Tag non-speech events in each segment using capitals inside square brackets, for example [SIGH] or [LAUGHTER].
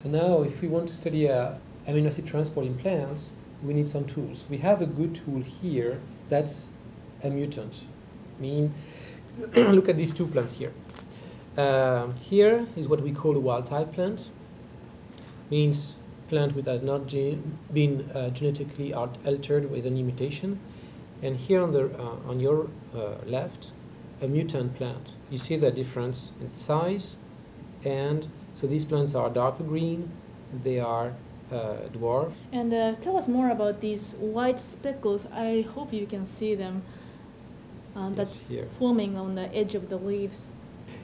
So now if we want to study uh, amino acid transport in plants, we need some tools. We have a good tool here that's a mutant. I mean, [CLEARS THROAT] look at these two plants here. Um, here is what we call a wild type plant. Means plant which has not been uh, genetically altered with any mutation. And here on, the, uh, on your uh, left, a mutant plant. You see the difference in size and so these plants are darker green, they are uh, dwarf. And uh, tell us more about these white speckles. I hope you can see them. Uh, that's yes, forming on the edge of the leaves.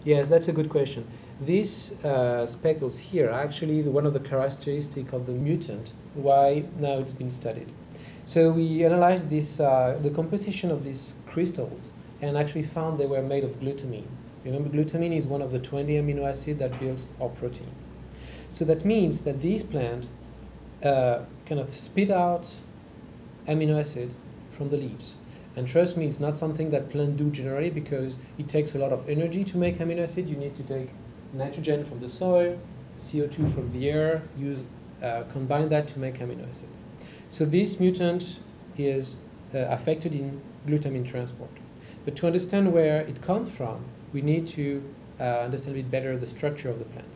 Yes, that's a good question. These uh, speckles here are actually one of the characteristics of the mutant, why now it's been studied. So we analyzed this, uh, the composition of these crystals and actually found they were made of glutamine. Remember, glutamine is one of the 20 amino acids that builds our protein. So that means that these plants uh, kind of spit out amino acid from the leaves. And trust me, it's not something that plants do generally because it takes a lot of energy to make amino acid. You need to take nitrogen from the soil, CO2 from the air, use, uh, combine that to make amino acid. So this mutant is uh, affected in glutamine transport. But to understand where it comes from, we need to uh, understand a bit better the structure of the plant.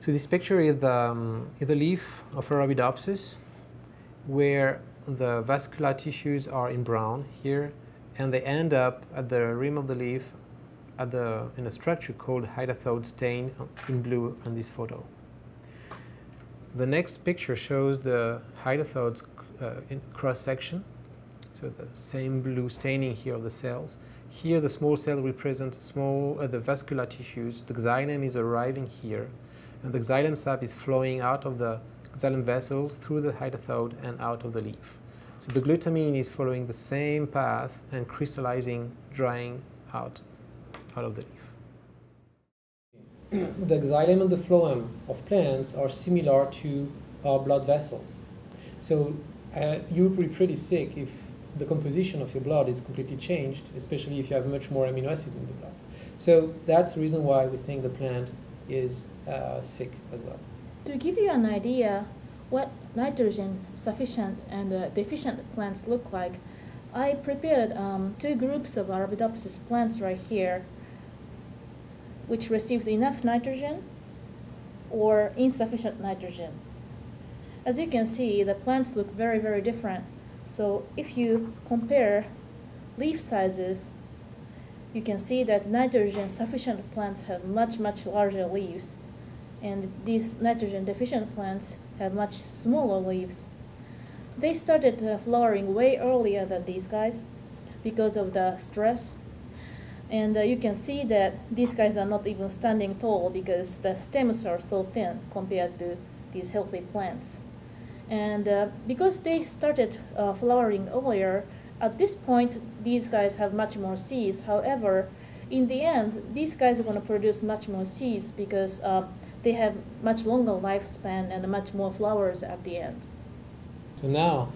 So this picture is the, um, is the leaf of Arabidopsis, where the vascular tissues are in brown here, and they end up at the rim of the leaf at the, in a structure called hydathode stain in blue on this photo. The next picture shows the hydathode's uh, cross section, so the same blue staining here of the cells. Here the small cell represents small, uh, the vascular tissues. The xylem is arriving here, and the xylem sap is flowing out of the xylem vessel through the hydathode and out of the leaf. So the glutamine is following the same path and crystallizing, drying out, out of the leaf. the xylem and the phloem of plants are similar to our blood vessels. So uh, you would be pretty sick if the composition of your blood is completely changed, especially if you have much more amino acid in the blood. So that's the reason why we think the plant is uh, sick as well. To give you an idea what nitrogen sufficient and uh, deficient plants look like, I prepared um, two groups of Arabidopsis plants right here, which received enough nitrogen or insufficient nitrogen. As you can see, the plants look very, very different. So if you compare leaf sizes, you can see that nitrogen sufficient plants have much, much larger leaves. And these nitrogen deficient plants have much smaller leaves. They started uh, flowering way earlier than these guys because of the stress. And uh, you can see that these guys are not even standing tall because the stems are so thin compared to these healthy plants. And uh, because they started uh, flowering earlier, at this point, these guys have much more seeds. However, in the end, these guys are going to produce much more seeds because uh, they have much longer lifespan and much more flowers at the end. So now,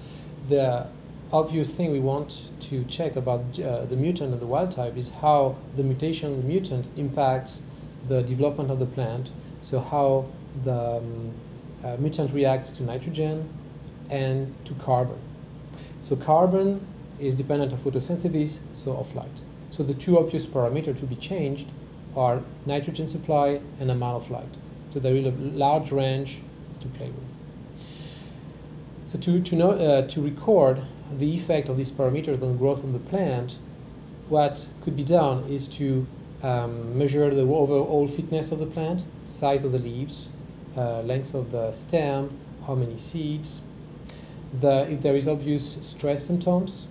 the obvious thing we want to check about uh, the mutant and the wild type is how the mutation the mutant impacts the development of the plant. So how the um, uh, mutant reacts to nitrogen and to carbon. So carbon is dependent on photosynthesis, so of light. So the two obvious parameters to be changed are nitrogen supply and amount of light. So there is a large range to play with. So to, to, know, uh, to record the effect of these parameters on growth of the plant, what could be done is to um, measure the overall fitness of the plant, size of the leaves, uh, length of the stem, how many seeds, the, if there is obvious stress symptoms,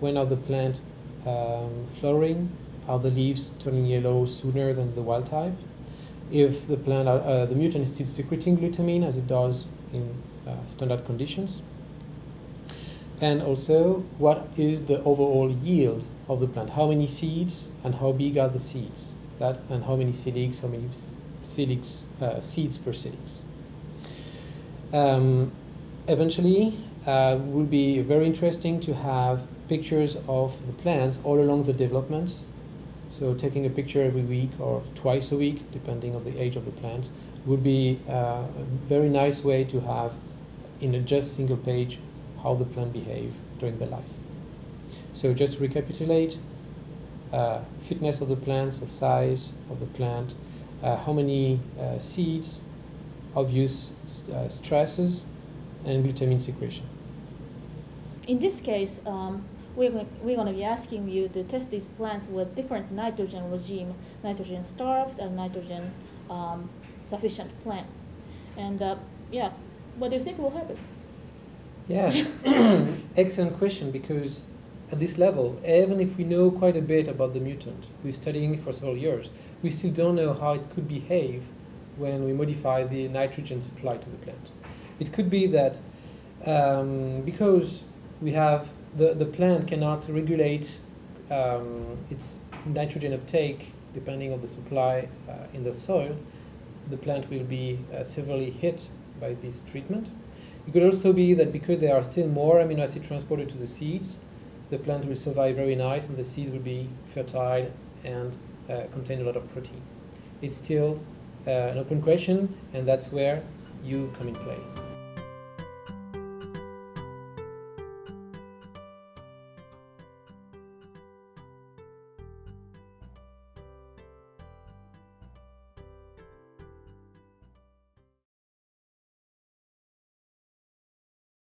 when are the plant um, flowering, are the leaves turning yellow sooner than the wild type, if the plant, are, uh, the mutant is still secreting glutamine as it does in uh, standard conditions, and also what is the overall yield of the plant, how many seeds and how big are the seeds, that and how many calyx, how many calyx, uh, seeds per calyx. Um, eventually, uh, would be very interesting to have pictures of the plants all along the developments. So taking a picture every week or twice a week, depending on the age of the plant, would be uh, a very nice way to have in a just single page how the plant behave during the life. So just to recapitulate, uh, fitness of the plants, the size of the plant, how many uh, seeds, obvious uh, stresses, and glutamine secretion. In this case, um, we're, going, we're going to be asking you to test these plants with different nitrogen regime, nitrogen starved and nitrogen um, sufficient plant. And uh, yeah, what do you think will happen? Yeah, [COUGHS] [COUGHS] excellent question because at this level, even if we know quite a bit about the mutant, we're studying it for several years, we still don't know how it could behave when we modify the nitrogen supply to the plant. It could be that um, because we have the, the plant cannot regulate um, its nitrogen uptake depending on the supply uh, in the soil, the plant will be uh, severely hit by this treatment. It could also be that because there are still more amino acid transported to the seeds, the plant will survive very nice and the seeds will be fertile and uh, contain a lot of protein. It's still uh, an open question and that's where you come in play.